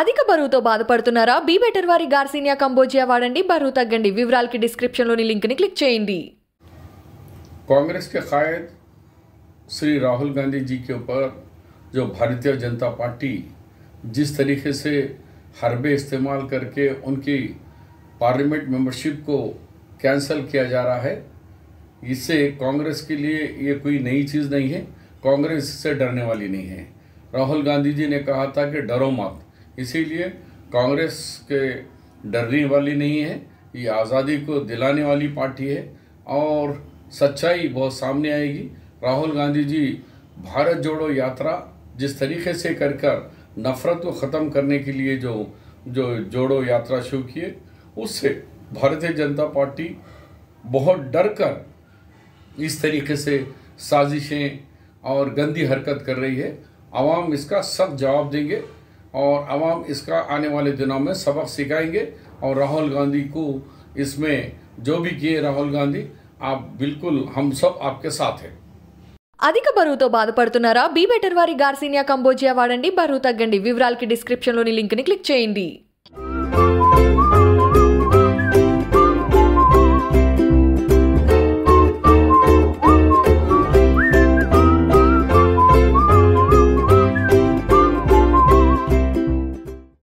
అధిక బరువుతో బాధపడుతున్నారా బీ బెటర్ వారి గార్సినియా కంబోజియా వాడండి బరువు తగ్గండి వివరాలకి డిస్క్రిప్షన్లోని లింక్ని క్లిక్ చేయండి कांग्रेस के कायद श्री राहुल गांधी जी के ऊपर जो भारतीय जनता पार्टी जिस तरीके से हरबे इस्तेमाल करके उनकी पार्लियामेंट मेंबरशिप को कैंसिल किया जा रहा है इससे कांग्रेस के लिए ये कोई नई चीज़ नहीं है कांग्रेस इससे डरने वाली नहीं है राहुल गांधी जी ने कहा था कि डरो मत इसीलिए कांग्रेस के डरने वाली नहीं है, ये आज़ादी को दिलाने वाली पार्टी है और सच्चाई बहुत सामने आएगी। राहुल गांधी जी, भारत जोड़ो यात्रा जिस तरीके से कर कर नफ़रत को ख़त्म करने के लिए जो जो जोड़ो यात्रा शुरू किए, उससे भारतीय जनता पार्टी बहुत डर कर इस तरीके से साजिशें और गंदी हरकत कर रही है। आवाम इसका सख्त जवाब देंगे। और आवाम इसका आने वाले दिनों में सबक सिखाएंगे और राहुल गांधी को इसमें जो भी किए राहुल गांधी आप बिल्कुल हम सब आपके साथ हैं అధిక బరువుతో బాధపడుతున్నారా బీ బెటర్ వారి గార్సినియా కంబోజియా వాడండి బరువు తగ్గండి వివరాలకి డిస్క్రిప్షన్లోని లింక్ని క్లిక్ చేయండి